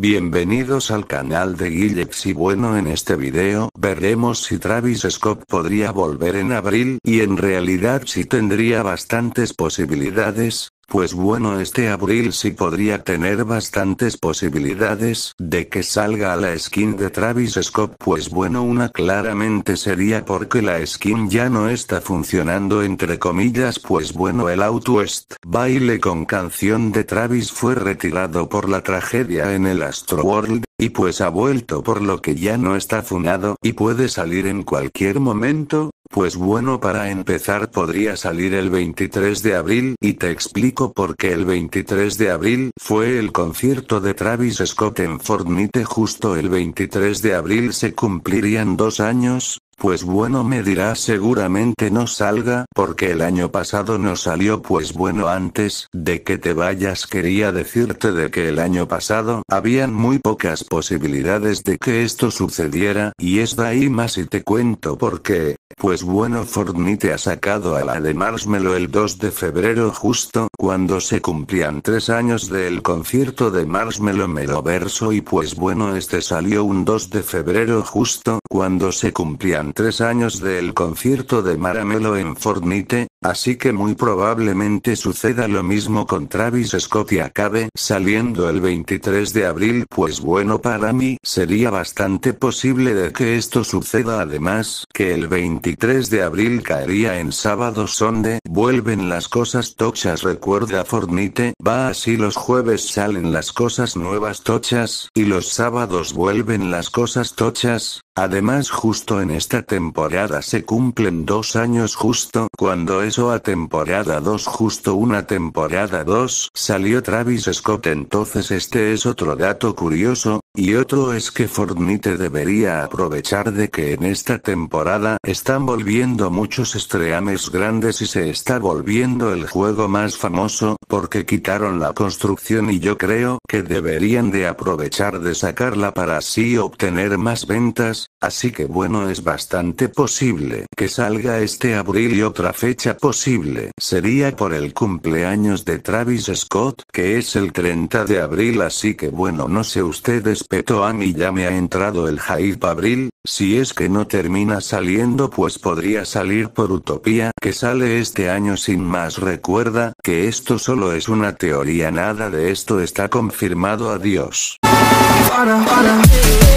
Bienvenidos al canal de Guillex y bueno en este video veremos si Travis Scott podría volver en abril y en realidad sí tendría bastantes posibilidades, pues bueno este abril sí podría tener bastantes posibilidades de que salga la skin de Travis Scott. Pues bueno una claramente sería porque la skin ya no está funcionando entre comillas. Pues bueno el Outwest baile con canción de Travis fue retirado por la tragedia en el Astroworld, y pues ha vuelto por lo que ya no está funado y puede salir en cualquier momento, pues bueno para empezar podría salir el 23 de abril y te explico por qué el 23 de abril fue el concierto de Travis Scott en Fortnite. Justo el 23 de abril se cumplirían dos años, pues bueno me dirás seguramente no salga porque el año pasado no salió. Pues bueno antes de que te vayas quería decirte de que el año pasado habían muy pocas posibilidades de que esto sucediera y es de ahí más y te cuento por qué, pues bueno Fortnite ha sacado a la de Marshmello el 2 de febrero justo cuando se cumplían tres años del concierto de Marshmello Meloverso y pues bueno este salió un 2 de febrero justo cuando se cumplían tres años del concierto de Maramelo en Fortnite, así que muy probablemente suceda lo mismo con Travis Scott y acabe saliendo el 23 de abril pues bueno para mí sería bastante posible de que esto suceda. Además que el 23 de abril caería en sábado donde vuelven las cosas tochas. Recuerda Fortnite va así los jueves salen las cosas nuevas tochas y los sábados vuelven las cosas tochas, Además justo en esta temporada se cumplen dos años justo cuando eso a temporada 2 justo una temporada 2 salió Travis Scott. Entonces este es otro dato curioso, y otro es que Fortnite debería aprovechar de que en esta temporada están volviendo muchos streamers grandes y se está volviendo el juego más famoso porque quitaron la construcción y yo creo que deberían de aprovechar de sacarla para así obtener más ventas, Así que bueno es bastante posible que salga este abril y otra fecha posible sería por el cumpleaños de Travis Scott que es el 30 de abril así que bueno no sé ustedes pero a mí ya me ha entrado el hype abril, si es que no termina saliendo pues podría salir por Utopía que sale este año sin más recuerda que esto solo es una teoría nada de esto está confirmado adiós. Para, para.